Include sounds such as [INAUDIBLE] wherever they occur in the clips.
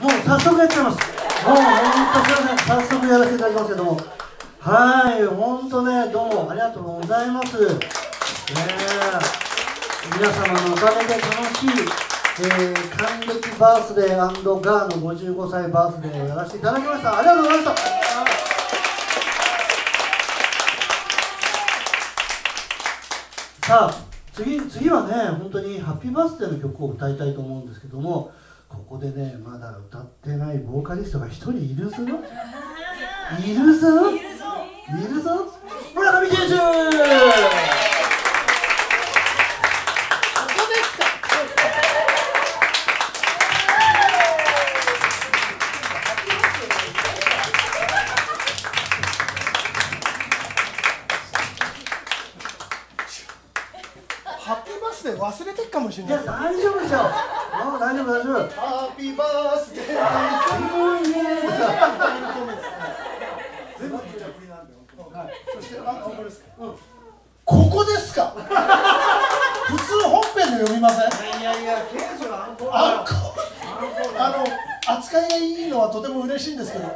もう早速やっちゃいます。もう本当すいません。早速やらせていただきますけども。はい本当ねどうもありがとうございます。ね皆様のおかげで楽しい、えー、還暦バースデーガーの55歳バースデーをやらせていただきました。ありがとうございました。さあ次次はね本当にハッピーバースデーの曲を歌いたいと思うんですけども。ここでねまだ歌ってないボーカリストが一人いるぞ。[LAUGHS] いるぞ。いるぞ。村上健二ここですか？[LAUGHS] 普通本編で読みません？いやいや刑事はアンコールあこあの扱いがいいのはとても嬉しいんですけど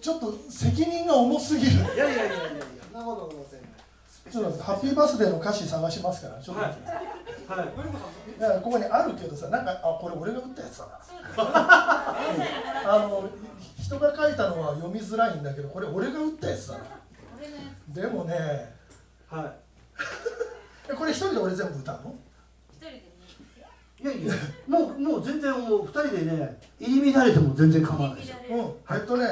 ちょっと責任が重すぎる。いやいやいやいやいや。そんなことございません。ちょっとハッピーバースデーの歌詞探しますからちょっと待って、はい。いやここにあるけどさなんかあこれ俺が打ったやつだな。あの人が書いたのは読みづらいんだけどこれ俺が打ったやつだな。でもねは [LAUGHS] えこれ一人で俺全部歌うの？いいやいや。もうもう全然もう。二人でね入り乱れても全然構わないですよ。うん。えっとね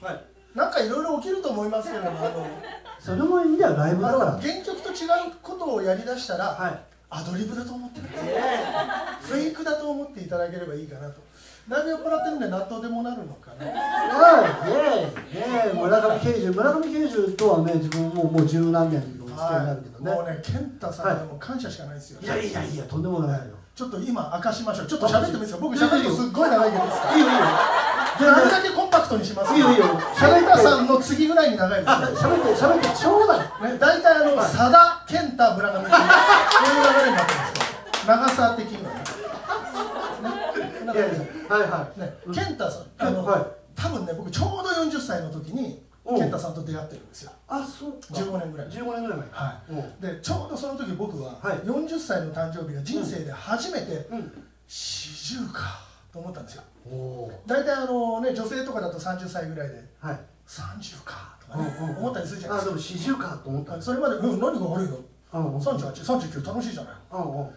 はい。なんかいろいろ起きると思いますけれどもあのそれもいいんだよライブだから。原曲と違うことをやりだしたら、はい。アドリブだと思ってるフェイクだと思っていただければいいかなとだいぶ酔っ払ってるんで納豆でもなるのかな。はい、イエーイ、イエーイ、村上刑事、村上刑事とはね、自分ももう十何年の付き合いになるけどね。もうね健太さんにも感謝しかないですよ、いやいやいや、とんでもないよ。ちょっと今明かしましょう。ちょっと喋ってもいいですか？僕喋るとすっごい長いけどいいですか？いいよいいよ。全あれ然だけコンパクトにしますいいよいいよ。健太さんの次ぐらいに長いです喋って喋ってちょうだい。ね、大体あの、佐田、健太、村上っていう、こういう流れになってます長さ的にないやい感はいはい。ね、健太さん、あの、はい多分ね、僕ちょうど40歳の時に、うん健太さんと出会ってるんですよ。あ、そうか。15年ぐらい15年ぐらい前。はい。うんで、ちょうどその時僕は、はい40歳の誕生日が人生で初めて、うん。四十かと思ったんですよ。大体あのね、女性とかだと30歳ぐらいで、ー。はい。30かとかね、うんうん思ったりするじゃないあ、でですも四十かと思った。それまで、うん、何が悪いの？うんうん。38、39楽しいじゃない。うんうんうん。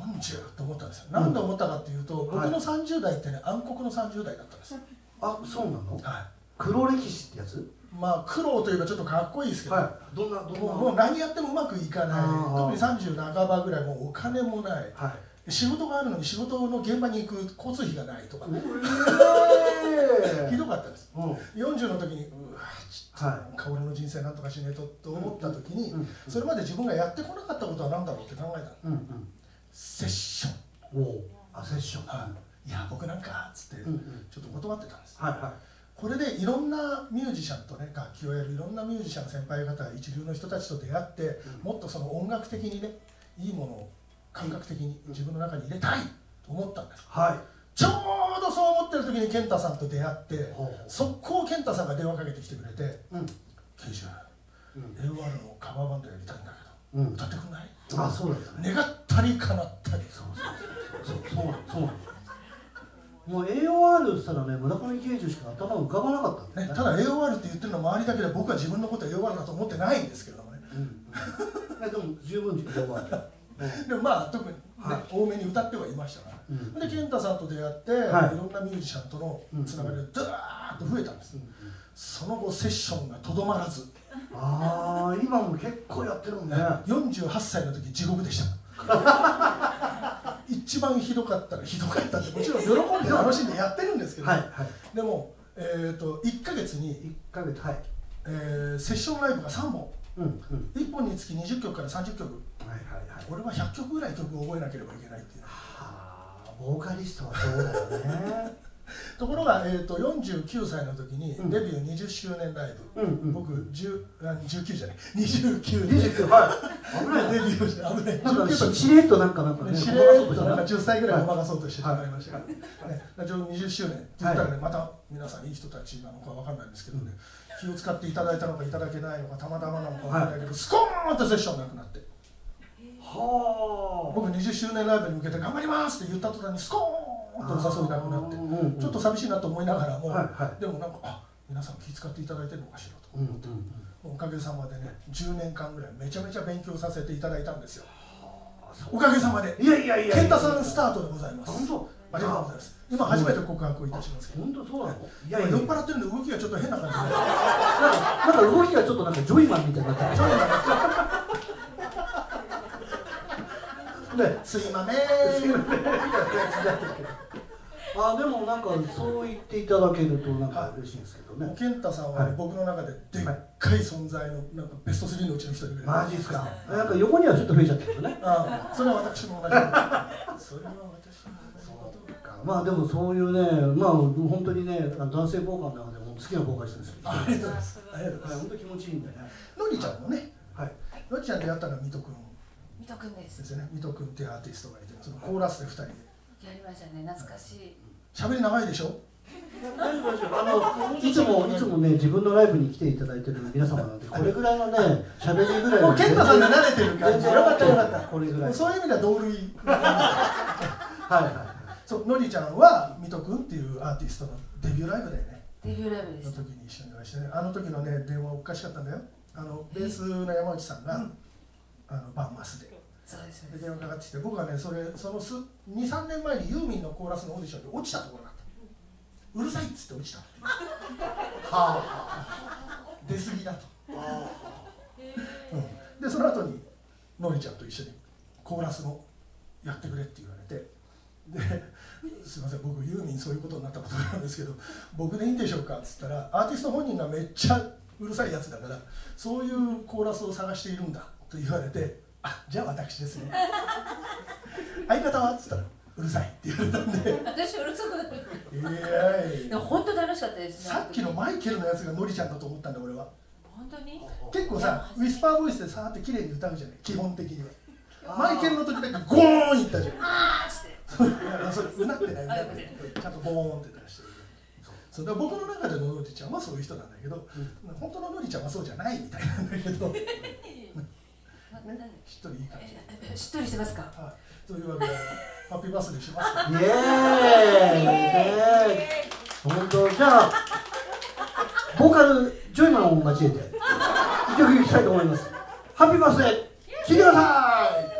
40と思ったんですよ、なんで思ったかっていうと、僕の30代ってね暗黒の30代だったんです、あ、そうなの？は黒歴史ってやつ？い、まあ苦労といえばちょっとかっこいいですけど、はい。どんなどんな？もう何やってもうまくいかない。特に30半ばぐらいもうお金もない。はい。仕事があるのに仕事の現場に行く交通費がないとか、う [LAUGHS] ひどかったです。うん。40の時にうわちょっとか俺の人生なんとかしねえとと思った時に、うん。うん。それまで自分がやってこなかったことは何だろうって考えたの。うんセッションうん。おお。あ、セッション。はいいや僕なんかっつってちょっと断ってたんです、はいはい。これでいろんなミュージシャンとね楽器をやるいろんなミュージシャンの先輩方一流の人たちと出会って、うんもっとその音楽的にねいいものを感覚的に自分の中に入れたいと思ったんですはい。ちょうどそう思ってる時に健太さんと出会って速攻健太さんが電話かけてきてくれてうん。「刑事うん。AOR のカバーバンドやりたいんだけどうん。歌ってくんない?」あ、そうだったね。願ったり叶ったり。そうそうそうそうそうもう AOR って言ったらね村上刑事しか頭浮かばなかったね、ねただ AOR って言ってるのは周りだけで僕は自分のことは AOR だと思ってないんですけれどもね。うん。うん、えでも十分 AOR [LAUGHS] だでもまあ特に、ねはい。多めに歌ってはいましたから、うん。で健太さんと出会って、はい。い、ろんなミュージシャンとのつながりがドワーッと増えたんです、うんうんその後セッションがとどまらずああ今も結構やってるもんね。48歳の時地獄でした [LAUGHS] 一番ひどかったらひどかったって [LAUGHS] もちろん喜んで楽しんでやってるんですけど、はいはい。でも、えー、と1か月に、1ヶ月はい。えーセッションライブが3本。うんうん。1本につき20曲から30曲。はいはいはい。俺は100曲ぐらい曲を覚えなければいけないっていう。はあボーカリストはそうだよねところが、えー、と49歳の時にうん。デビュー20周年ライブ、うんうん。僕10あ19じゃない。29で29はい。危ない。[LAUGHS] デビューして危ない。なんか19ししれっとなんかなんかねしれっとなんか10歳ぐらいごまかそうとしてしまいましたから、ね、ちょうど20周年って言ったらね、また皆さんいい人たちなのかわかんないんですけどね、気を使っていただいたのかいただけないのかたまたまなのかわかんないけど、スコーンとセッションなくなって。は僕20周年ライブに向けて頑張りますって言った途端にスコーンとお誘いなくなってうんうんちょっと寂しいなと思いながらも、はいはい。でもなんかあ皆さん気遣っていただいてるのかしらと。うんうんうん。おかげさまでね10年間ぐらいめちゃめちゃ勉強させていただいたんですよ。おかげさまで。いやいやいや健太さんスタートでございます。本当ありがとうございます。今初めて告白をいたしますけど。本当そうなの？いいや。酔っ払ってるんで動きがちょっと変な感じで。[LAUGHS] なんかなんか動きがちょっとなんかジョイマンみたいになってるんかねすいません。あでもなんかそう言っていただけるとなんか嬉しいんですけどね。健太さんは、僕の中ででっかい存在のなんかベスト3のうちの一人ぐらいマジですか。なんか横にはちょっと増えちゃったけどね。ああそれは私も同じ。それは私も同じことまあでもそういうねまあ本当にね男性ボーカルの中でも好きなボーカリストですよ。ありがとうございます。ありがとうございまはい本当気持ちいいんでね。すのりちゃんもね。はい。のりちゃんとやったのは水戸君水戸くんです。ですよね。水戸君っていうアーティストがいてそのコーラスで2人で。やりましたね。懐かしい。喋り長いでしょ？大丈夫大丈夫あのいつもいつもね自分のライブに来ていただいてる皆様なんでこれぐらいのね喋りぐらいもう健太さんが慣れてる感全然じよかったよかった。これぐらいそういう意味では同類。[LAUGHS] はいはいそうのりちゃんは水戸君っていうアーティストのデビューライブだよね。デビューライブでのした。時に一緒にお会いしてね。あの時のね電話おかしかったんだよ。あのベースの山内さんが、あのバンマスで。そうですで電話かかってきて僕はねそれその23年前にユーミンのコーラスのオーディションで落ちたところがあった。うるさいっつって落ちたってはあ出過ぎだと、うん、でその後にのりちゃんと一緒にコーラスのやってくれって言われて。ですいません僕ユーミンそういうことになったことなんですけど僕でいいんでしょうかっつったらアーティスト本人がめっちゃうるさいやつだからそういうコーラスを探しているんだと言われてあじゃあ私ですね。[LAUGHS] 相方はっつったらうるさいって言われたんで。私うるさくなる。いや本当楽しかったですね。さっきのマイケルのやつがのりちゃんだと思ったんだ俺は。本当に？結構さウィスパーボイスでさーって綺麗に歌うじゃない基本的には。マイケルの時だけゴーンいったじゃん。あーっつってそれうなってないうなってない。ちゃんとボーンって出してる。そう。だ僕の中でののりちゃんはそういう人なんだけど、本当ののりちゃんはそうじゃないみたいなんだけど [LAUGHS] ねしっとりいい感じ。えしっとりしてますかはい。というわけでハッピーバースデーします。かイ。エーイ。ね本当じゃあボーカルジョイマンを交えて一曲いきたいと思います。ハッピーバースデー聴いてください「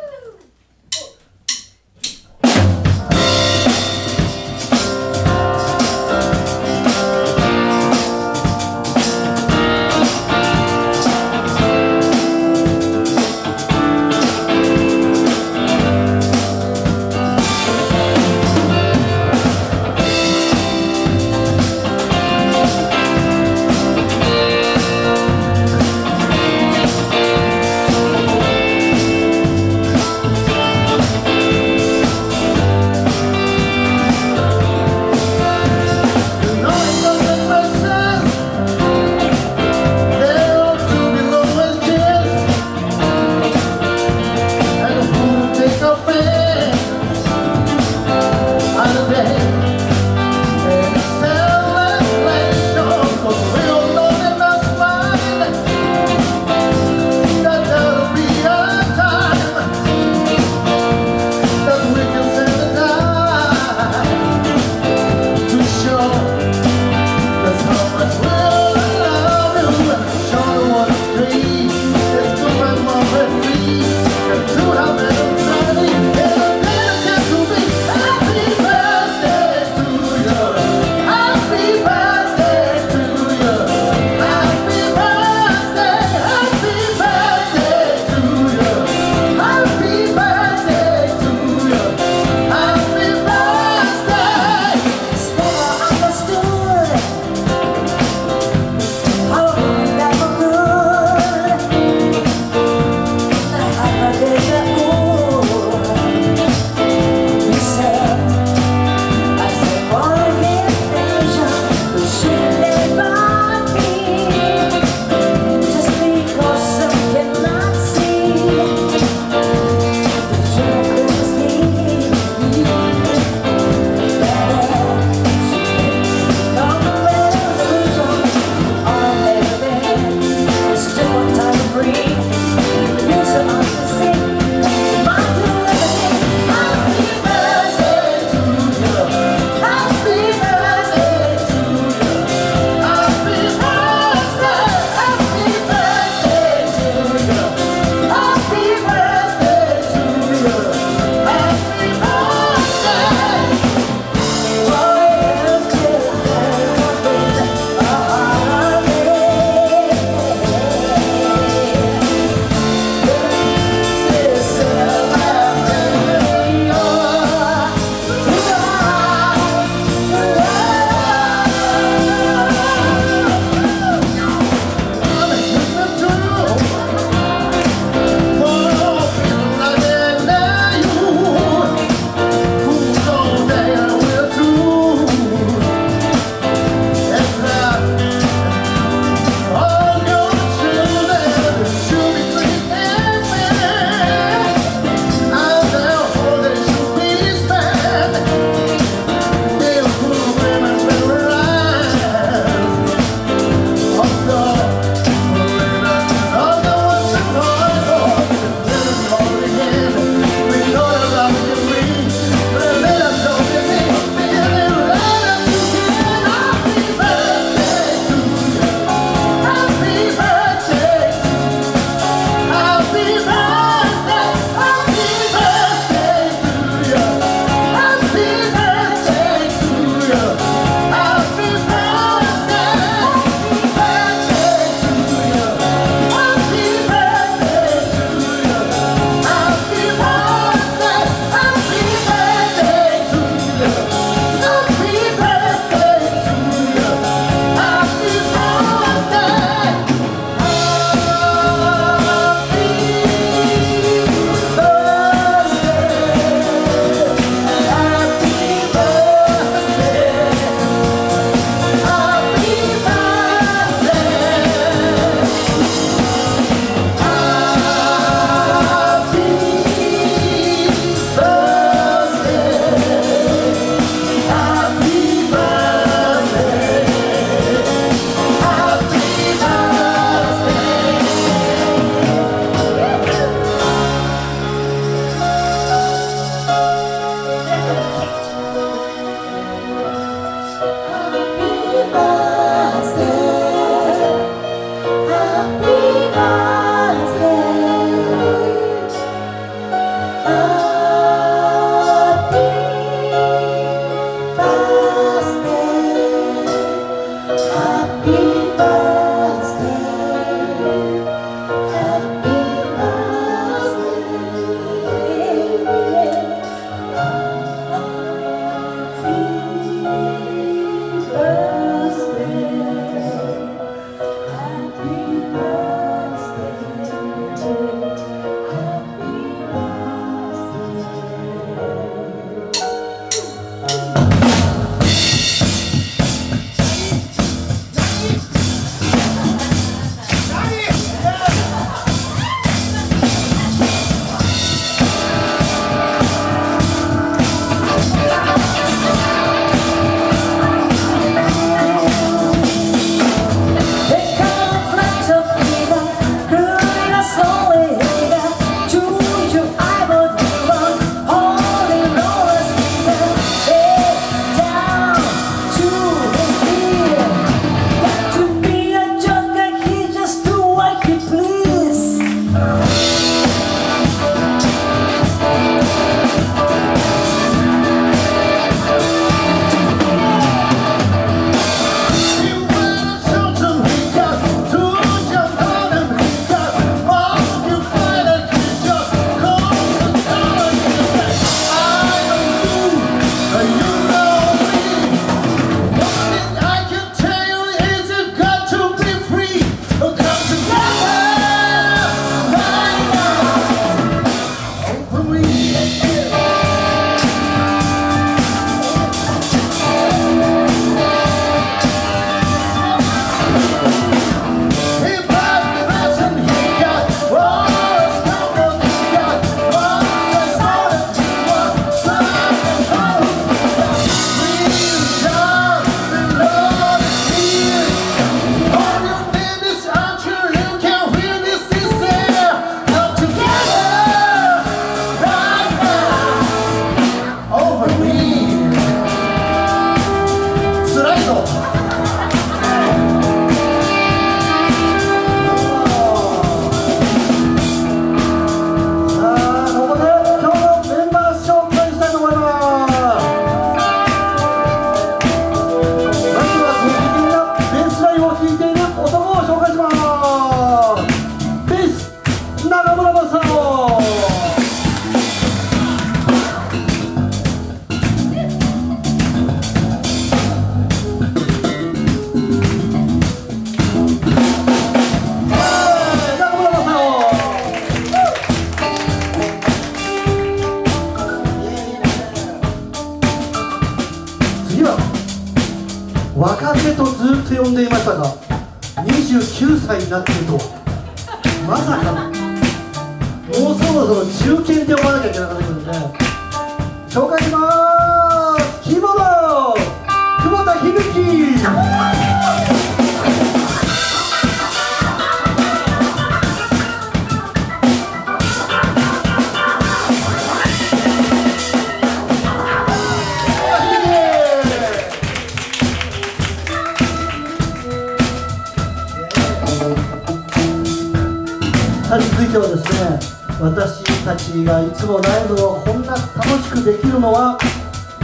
さあ続いてはですね私たちがいつもライブをこんな楽しくできるのは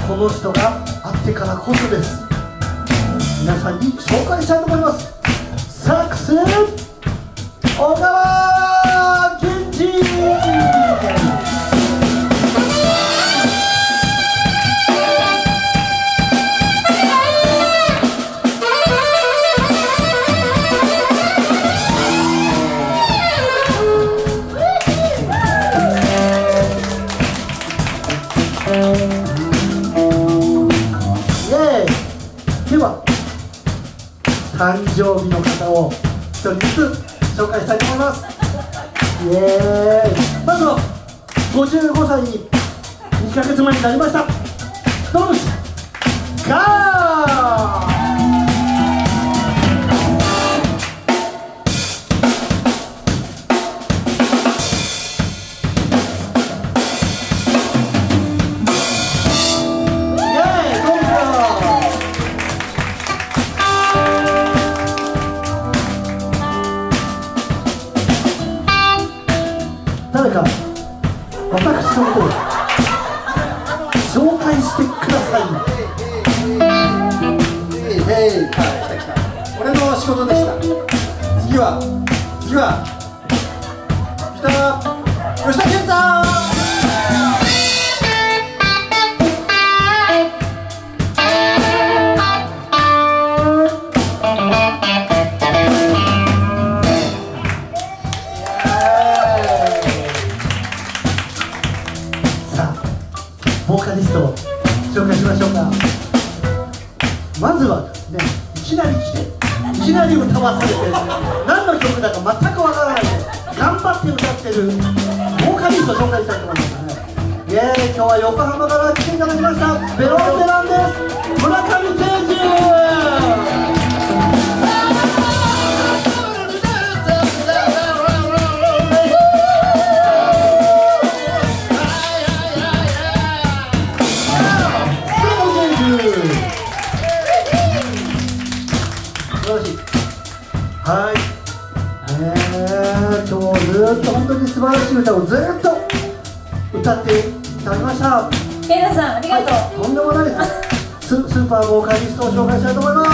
この人があってからこそです。皆さんに紹介したいと思います。サックス小川誕生日の方を一人ずつ紹介したいと思います。イエーイ。まずは55歳に2ヶ月前になりました。ドンスガーイエーイドンスガー！来た来た俺の仕事でした次は次はギタ吉田健太ました。ベロン紹介したいと思います。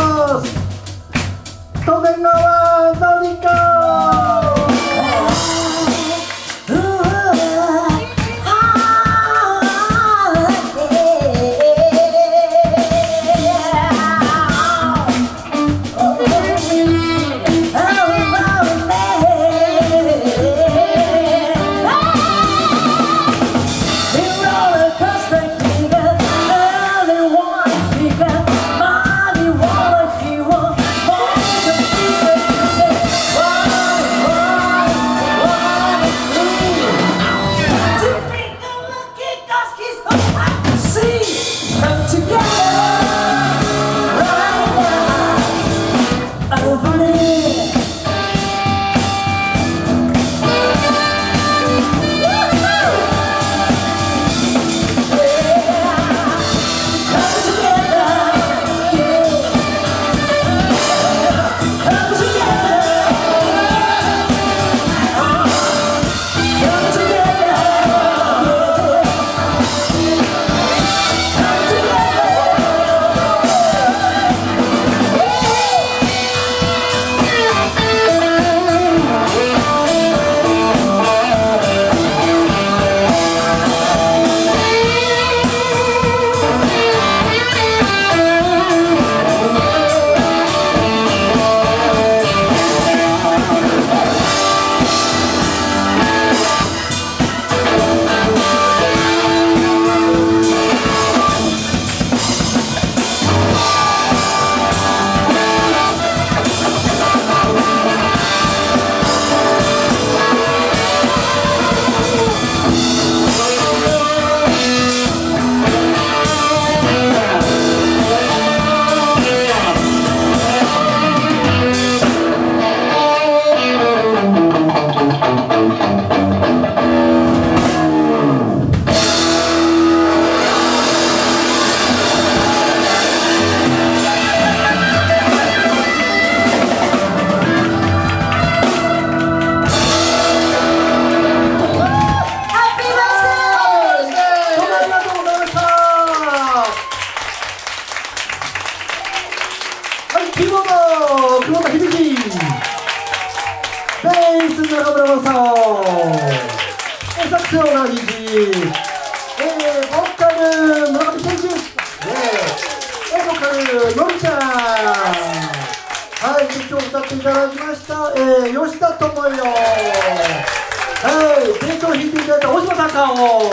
中を。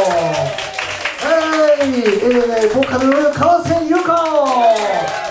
えー、えー、ボーカル川瀬優子